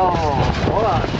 Oh, hold on.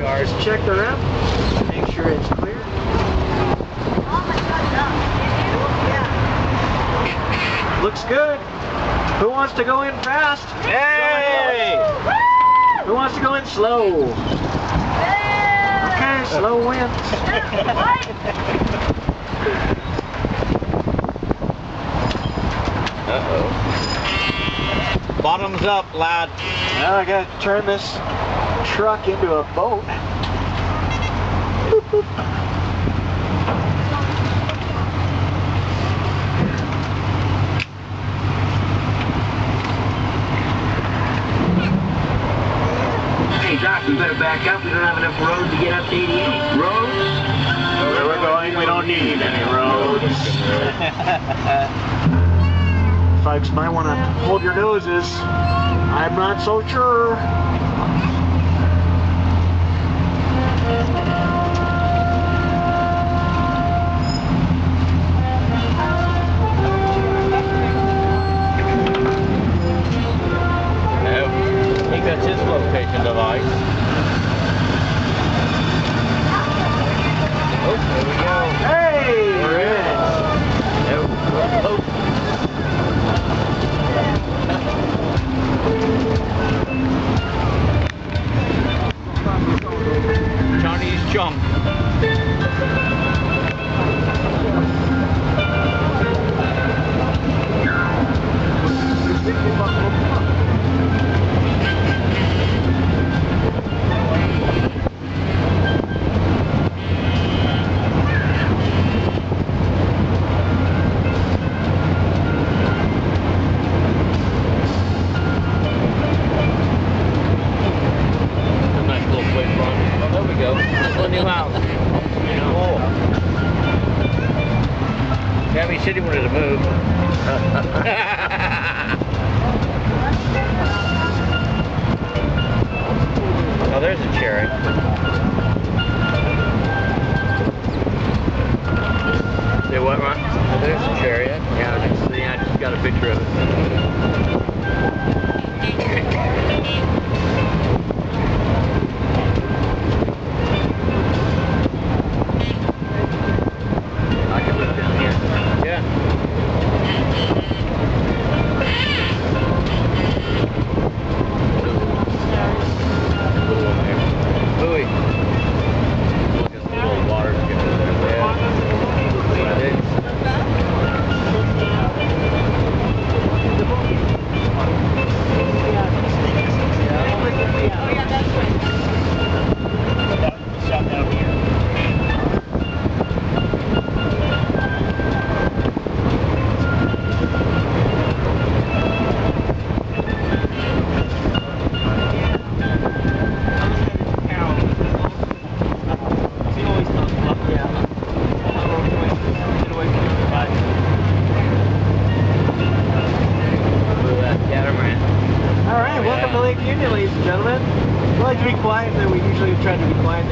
On the water. Just check the rim. Make sure it's clear. Looks good. Who wants to go in fast? Hey! Who wants to go in slow? Okay, slow wins. Uh-oh. Bottoms up, lad. Now I gotta turn this truck into a boat. Hey, Doc, we better back up. We don't have enough road to get up to 88. Roads? Where we're going, we don't need any roads. Folks might want to hold your noses. I'm not so sure. Device. Oh, there we go. Hey! Ha ha. Usually to be quiet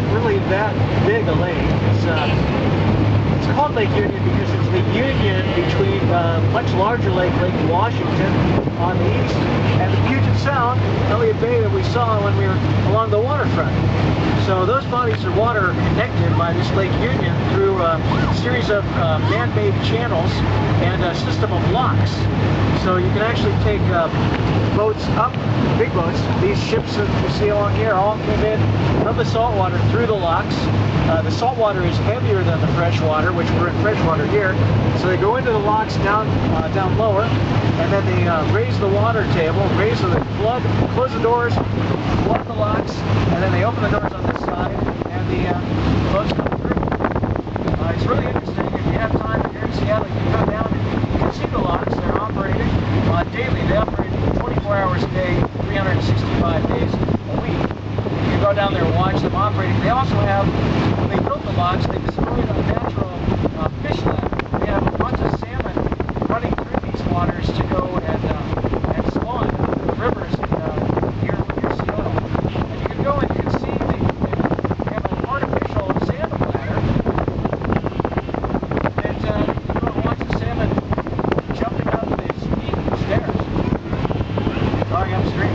not really that big a lake. It's, uh, called Lake Union because it's the union between uh, much larger lake, Lake Washington, on the east, and the Puget Sound, Elliott Bay, that we saw when we were along the waterfront. So those bodies of water are connected by this Lake Union through a series of uh, man-made channels and a system of locks. So you can actually take uh, boats up, big boats. These ships that you see along here all came in from the saltwater through the locks. Uh, the saltwater is heavier than the freshwater, which we're in freshwater here. So they go into the locks down uh, down lower, and then they uh, raise the water table, raise the flood, close the doors, flood the locks, and then they open the doors on this side, and the uh, boats come through. Uh, it's really interesting. If you have time, you're in Seattle, you can come down and you can see the locks. They're operating daily. They operate 24 hours a day, 365 days a week. You can go down there and watch them operating. They also have, when they built the locks, they destroyed a natural uh, fish lab. They have a bunch of salmon running through these waters to go and, uh, and spawn in the rivers in, uh, near, near Seattle. And you can go and you can see the, they have an artificial salmon ladder and uh, you go and watch the salmon jumping up the steep stairs. Going upstream.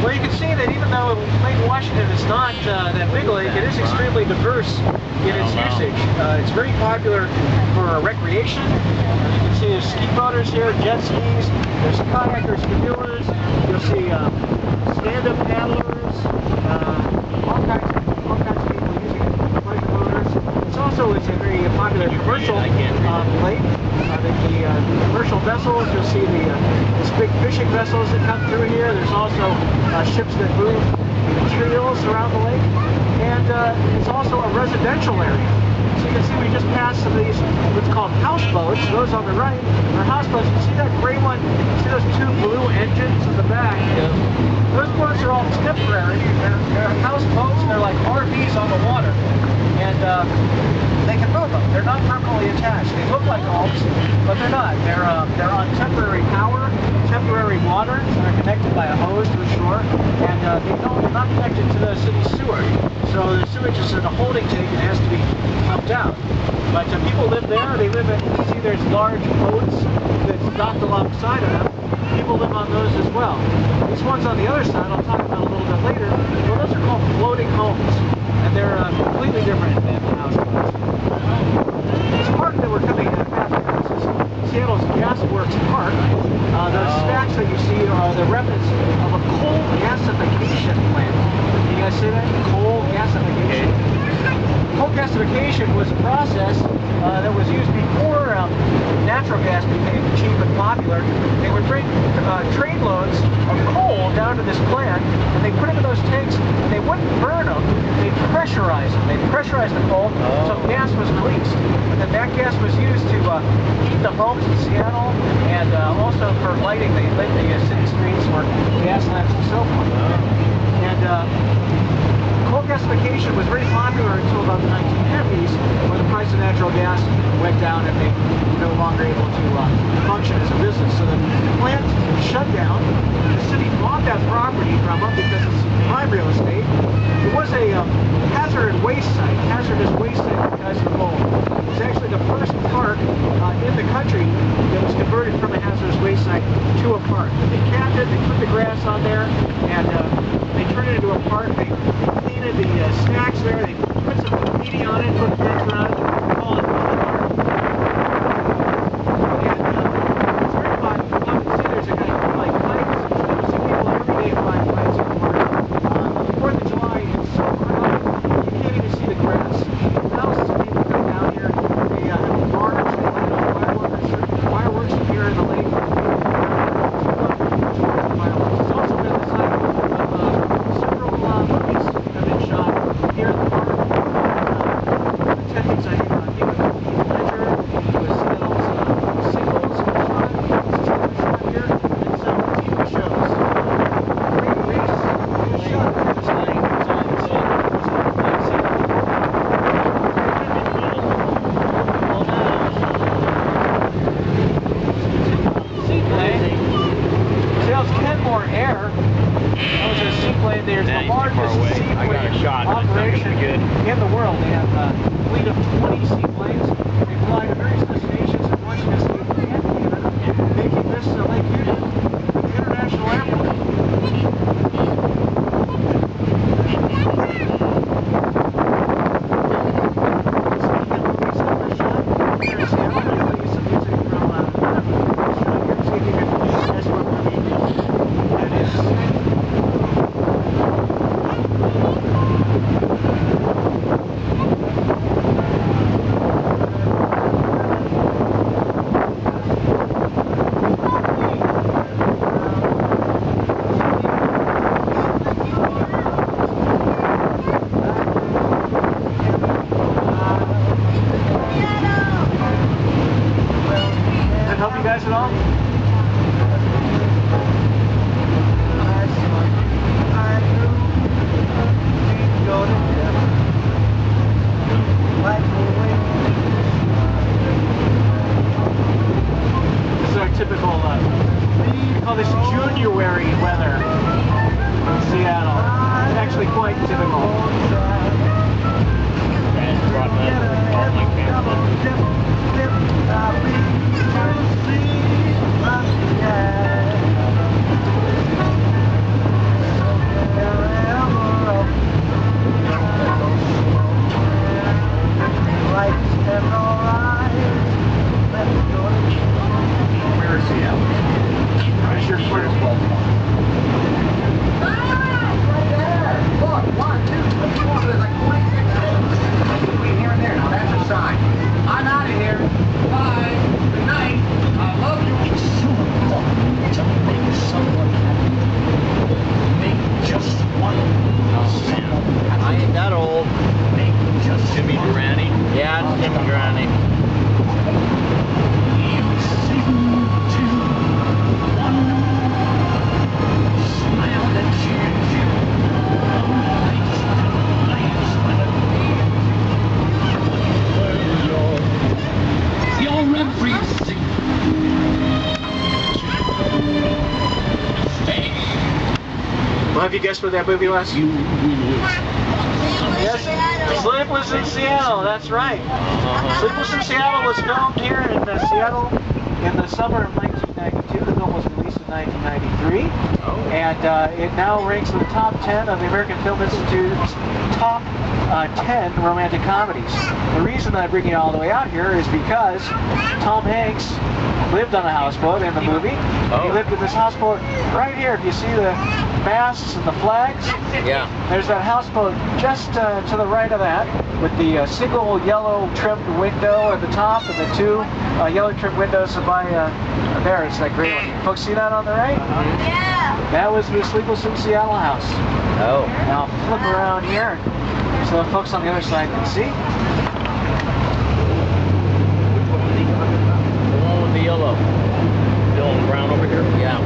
Well, you can see that even though Lake Washington is not uh, that big a lake, it is extremely diverse in its Oh, wow. usage. Uh, it's very popular for recreation. Uh, you can see there's ski boaters here, jet skis, there's kayakers, canoers, you'll see uh, stand-up paddlers, uh, all kinds of all kinds of people using it, pleasure boaters. It's also it's a very popular Can you read it? commercial um, lake. Uh, the, the uh, commercial vessels, you'll see the uh, these big fishing vessels that come through here. There's also uh, ships that move materials around the lake, and uh, it's also a residential area. So you can see we just passed some of these what's called houseboats. Those on the right are houseboats. You see that gray one? See those two blue engines in the back? Those boats are all temporary. They're, they're houseboats. They're like RVs on the water, and uh, they can move them. They're not permanently attached. They look like homes, but they're not. They're uh, they're on temporary power, temporary water. They're connected by a hose to the shore, and uh, they don't, they're not connected to the city sewer. So the sewage is in a holding tank and has to be pumped out. But uh, people live there. They live in. You see, there's large boats that's docked alongside of them. People live on those as well. These ones on the other side, I'll talk about a little bit later. Well, those are called floating homes, and they're uh, completely different than the houseboats. This park that we're coming at past this is Seattle's Gasworks Park. Uh, those Oh. stacks that you see are the remnants of a coal gasification plant. You guys see that? Coal gasification. Coal gasification was a process uh, that was used before um, natural gas became cheap and popular. They would bring uh, trainloads of coal down to this plant, and they put it in those tanks, and they wouldn't burn them. They pressurized them. They pressurized the coal, so Oh. gas was released. And then that gas was used to uh, heat the homes in Seattle, and uh, also for lighting. They lit the uh, city streets for gas lamps and so forth. And uh, gasification was very popular until about the 1950s when the price of natural gas went down and they were no longer able to uh, function as a business. So the plant shut down. The city bought that property from them because it's prime real estate. It was a um, hazardous waste site, hazardous waste site for guys. It was actually the first park uh, in the country that was converted from a hazardous waste site to a park. They capped it, they put the grass on there, and uh, they turned it into a park. They snacks there, they put some graffiti on it, put fence around it, call it Mama Park. And uh, it's very fun. You can see there's a guy who like kites. You see people every day flying kites in the park. Uh, the Fourth of July is so crowded, you can't even see the grass. Thousands of people come down here. They uh, have barns, they light off fireworks, fireworks here in the lake. Fireworks. It's also been the site of uh, several uh, movies have been shot here in the park. Uh, attendants, I think, uh, Heath Ledger, was Seattle's uh, singles shot, was shot here, and some TV shows. Great race, was shot here this night. It was on, it was on, it was on Lake Seattle. Seaplane. Seattle's Kenmore Air. That was a seaplane. There's the he's too far largest seaplane I got a shot, but it's not gonna be operation good. in the world. They have uh, a fleet of 20 seaplanes. They fly to various destinations in Washington State and Canada, making this uh, Lake Union International Airport. Does that I'm out of here. Have you guessed what that movie was? You will. Yes, Sleepless in Seattle. That's right. Uh-huh. Sleepless in Seattle was filmed here in uh, Seattle in the summer of 1992. The film was released in 1993, Oh. and uh, it now ranks in the top 10 of the American Film Institute's top uh, 10 romantic comedies. The reason I bring you all the way out here is because Tom Hanks lived on a houseboat in the movie. He Oh. lived in this houseboat right here. If you see the masts and the flags, Yeah. there's that houseboat just uh, to the right of that with the uh, single yellow trimmed window at the top and the two uh, yellow trimmed windows by uh, there. It's that gray one. Folks see that on the right? Yeah. That was the Sleepless in Seattle house. Oh. Now flip around here so the folks on the other side can see. The one with the yellow. Dylan Brown over here? Yeah.